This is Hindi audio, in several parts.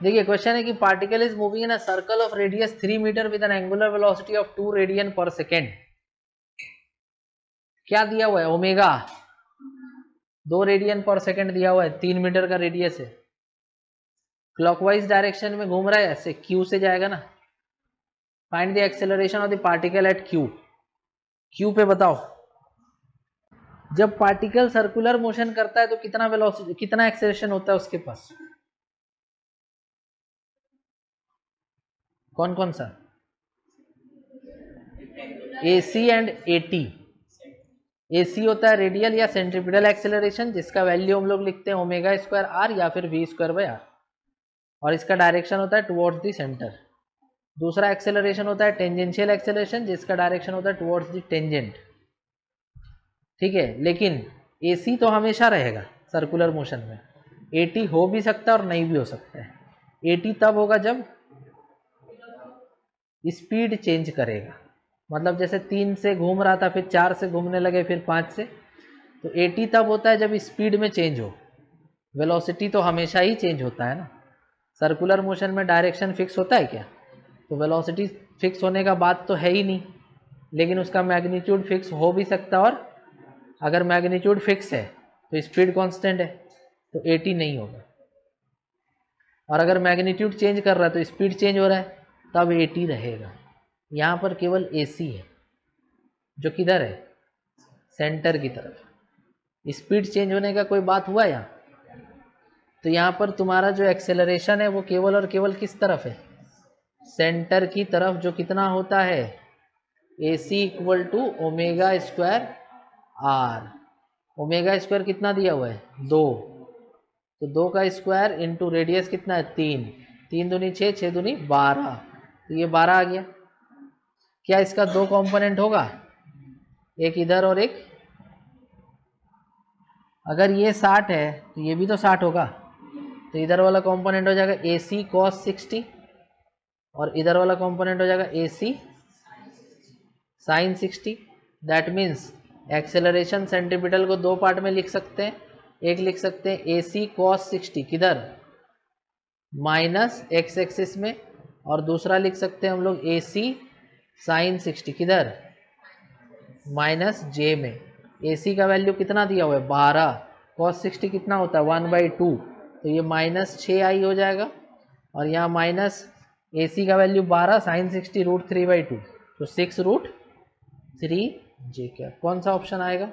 देखिए क्वेश्चन है कि particle is moving in a circle of radius three metre with an angular velocity of two radian per second क्या दिया हुआ है? ओमेगा दो रेडियन पर सेकेंड दिया हुआ है। तीन मीटर का रेडियस है। क्लॉकवाइज डायरेक्शन में घूम रहा है? ऐसे क्यू से जाएगा ना। Find the acceleration of the particle at Q Q पे बताओ। जब पार्टिकल सर्कुलर मोशन करता है तो कितना वेलोसिटी कितना एक्सेलरेशन होता है उसके पास? कौन कौन सा? ए सी एंड ए टी ए सी होता है रेडियल या सेंट्रिपिटल एक्सेलरेशन जिसका वैल्यू हम लोग लिखते हैं ओमेगा स्क्वायर आर या फिर वी स्क्वायर बाय आर और इसका डायरेक्शन होता है टुवर्ड्स दी सेंटर दूसरा एक्सेलरेशन होता है टेंजेंशियल एक्सेलरेशन जिसका डायरेक्शन होता है टुवर्ड्स दी टेंजेंट ठीक है, लेकिन ए सी तो हमेशा रहेगा सर्कुलर मोशन में। ए टी हो भी सकता है और नहीं भी हो सकता है। ए टी तब होगा जब स्पीड चेंज करेगा। मतलब जैसे तीन से घूम रहा था, फिर चार से घूमने लगे, फिर पाँच से तो एटी तब होता है जब स्पीड में चेंज हो। वेलोसिटी तो हमेशा ही चेंज होता है ना। सर्कुलर मोशन में डायरेक्शन फिक्स होता है क्या? तो वेलोसिटी फिक्स होने का बात तो है ही नहीं, लेकिन उसका मैग्नीट्यूड फिक्स हो भी सकता और अगर मैग्नीट्यूड फिक्स है तो स्पीड कांस्टेंट है तो एटी नहीं होगा। और अगर मैग्नीट्यूड चेंज कर रहा है तो स्पीड चेंज हो रहा है तब एटी रहेगा। यहाँ पर केवल एसी है, जो किधर है? सेंटर की तरफ़। स्पीड चेंज होने का कोई बात हुआ यहाँ? तो यहाँ पर तुम्हारा जो एक्सेलरेशन है, वो केवल और केवल किस तरफ़ है? सेंटर की तरफ़, जो कितना होता है? A C equal to omega square R omega square कितना दिया हुआ है? दो। तो दो का स्क्वायर इंटू रेडियस कितना है? तीन। तीन दूनी छः छः दूनी बारह। तो ये बारह आ गया। क्या इसका दो कंपोनेंट होगा? एक इधर और एक। अगर ये साठ है तो ये भी तो साठ होगा। तो इधर वाला कंपोनेंट हो जाएगा ए सी कॉस सिक्सटी और इधर वाला कंपोनेंट हो जाएगा A C sine sixty that means acceleration centripetal को दो पार्ट में लिख सकते हैं। एक लिख सकते हैं ए सी कॉस सिक्सटी किधर? माइनस एक्स एक्सिस में। और दूसरा लिख सकते हैं हम लोग ए सी साइन सिक्सटी किधर? माइनस जे में। ए सी का वैल्यू कितना दिया हुआ है? बारह। कॉस सिक्सटी कितना होता है? वन बाई टू तो ये माइनस छः आई हो जाएगा। और यहाँ माइनस ए सी का वैल्यू बारह sine sixty root three by two तो सिक्स रूट थ्री जे क्या? कौन सा ऑप्शन आएगा?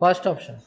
First option